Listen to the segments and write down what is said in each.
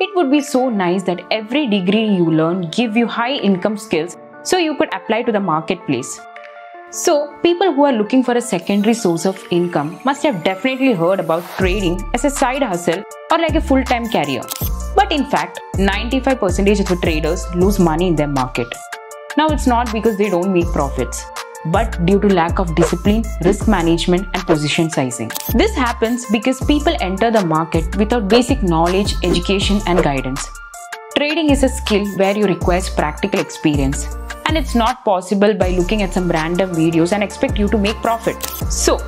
It would be so nice that every degree you learn give you high income skills so you could apply to the marketplace. So, people who are looking for a secondary source of income must have definitely heard about trading as a side hustle or like a full-time career. But in fact, 95% of the traders lose money in their market. Now it's not because they don't make profits, but due to lack of discipline, risk management and position sizing. This happens because people enter the market without basic knowledge, education and guidance. Trading is a skill where you require practical experience and it's not possible by looking at some random videos and expect you to make profit. So,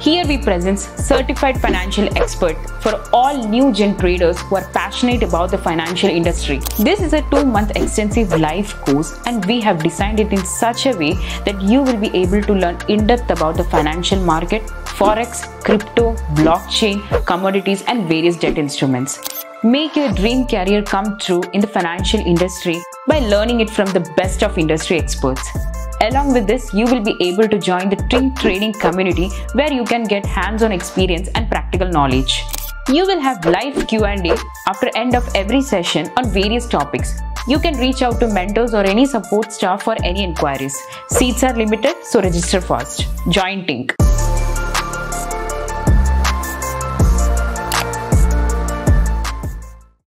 here we present certified financial expert for all new gen traders who are passionate about the financial industry. This is a 2 month extensive live course and we have designed it in such a way that you will be able to learn in depth about the financial market, forex, crypto, blockchain, commodities and various debt instruments. Make your dream career come true in the financial industry by learning it from the best of industry experts. Along with this, you will be able to join the Tinc Trading community where you can get hands-on experience and practical knowledge. You will have live Q&A after end of every session on various topics. You can reach out to mentors or any support staff for any inquiries. Seats are limited, so register fast. Join Tinc.